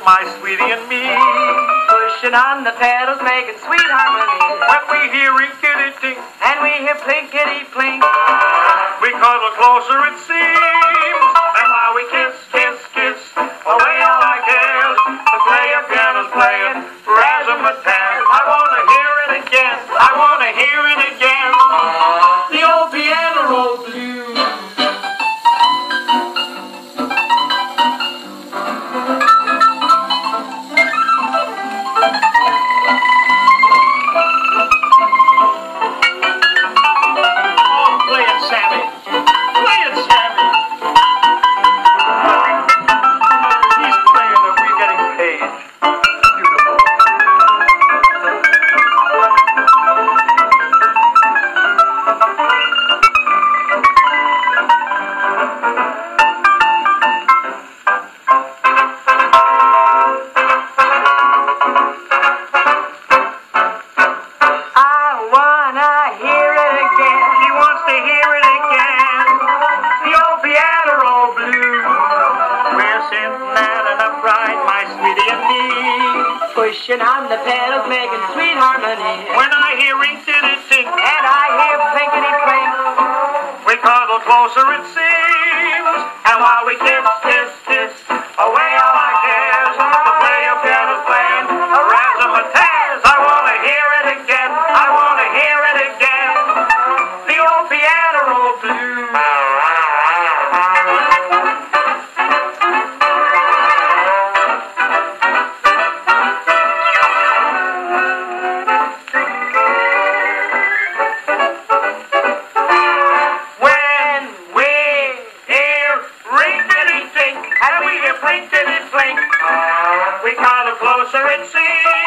my sweetie and me. Pushing on the pedals, making sweet harmony. When we hear rinkety tink, And we hear plinkety plink. we cuddle closer it seems. Sweetie and me. Pushing on the pedals, making sweet harmony. When I hear rinkety tink, And I hear plinkety plink. we cuddle closer it seems. And while we kiss, kiss, kiss, away we hear plinkety plink, we cuddle closer it seems.